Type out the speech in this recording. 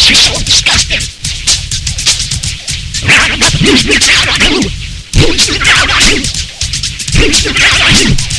She's so Who's the town I knew? Who's the town I knew? Who's the town I knew?